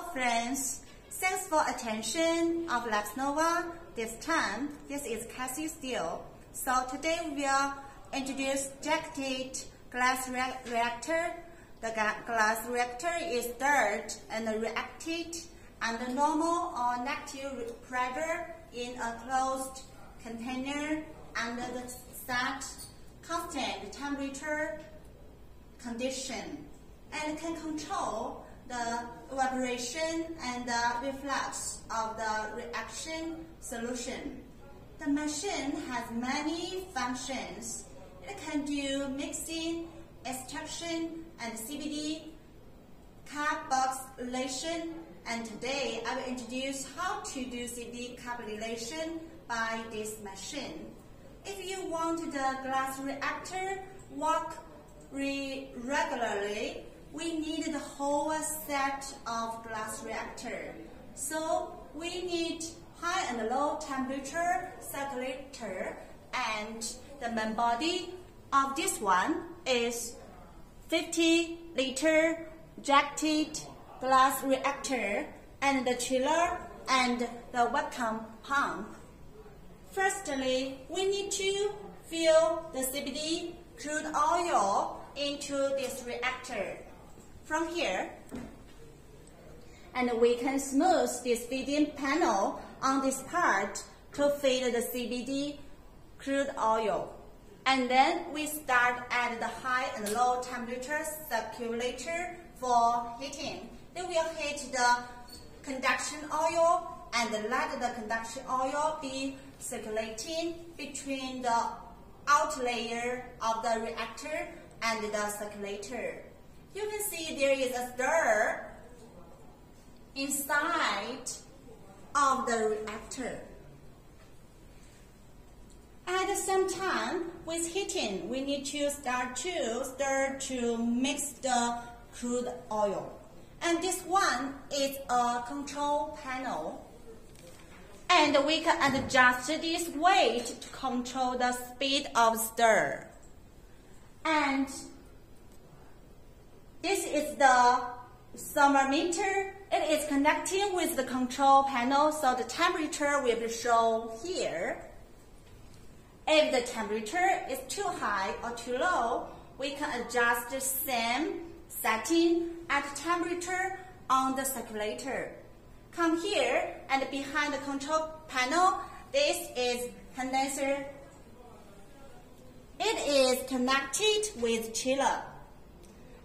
Hello friends, thanks for attention of LabsNova. This time, this is Cassie Steele. So today we will introduce jacketed glass re reactor. The glass reactor is stirred and reacted under normal or negative pressure in a closed container under the set constant temperature condition and can control the evaporation and the reflux of the reaction solution. The machine has many functions. It can do mixing, extraction, and CBD carboxylation. And today I will introduce how to do CBD carboxylation by this machine. If you want the glass reactor work re regularly, we need the whole set of glass reactor. So we need high and low temperature circulator and the main body of this one is 50 liter jacketed glass reactor and the chiller and the vacuum pump. Firstly, we need to fill the CBD crude oil into this reactor from here. And we can smooth this feeding panel on this part to feed the CBD crude oil. And then we start at the high and low temperature circulator for heating. Then we'll heat the conduction oil and let the conduction oil be circulating between the outer layer of the reactor and the circulator you can see there is a stir inside of the reactor. At the same time, with heating, we need to start to stir to mix the crude oil. And this one is a control panel. And we can adjust this weight to control the speed of stir. And is the summer thermometer. It is connecting with the control panel, so the temperature will be shown here. If the temperature is too high or too low, we can adjust the same setting at temperature on the circulator. Come here and behind the control panel, this is condenser. It is connected with chiller.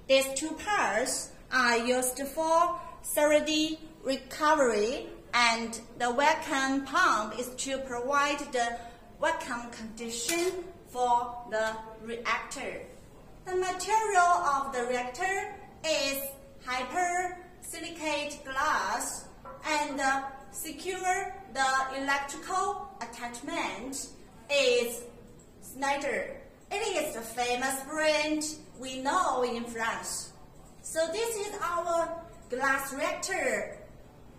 These two parts are used for sterility recovery and the vacuum pump is to provide the vacuum condition for the reactor. The material of the reactor is hypersilicate glass and secure the electrical attachment is Schneider. The famous brand we know in France. So this is our glass reactor.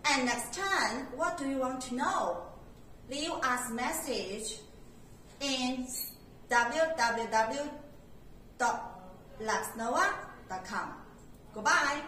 And next time, what do you want to know? Leave us message in www.labsnova.com. Goodbye.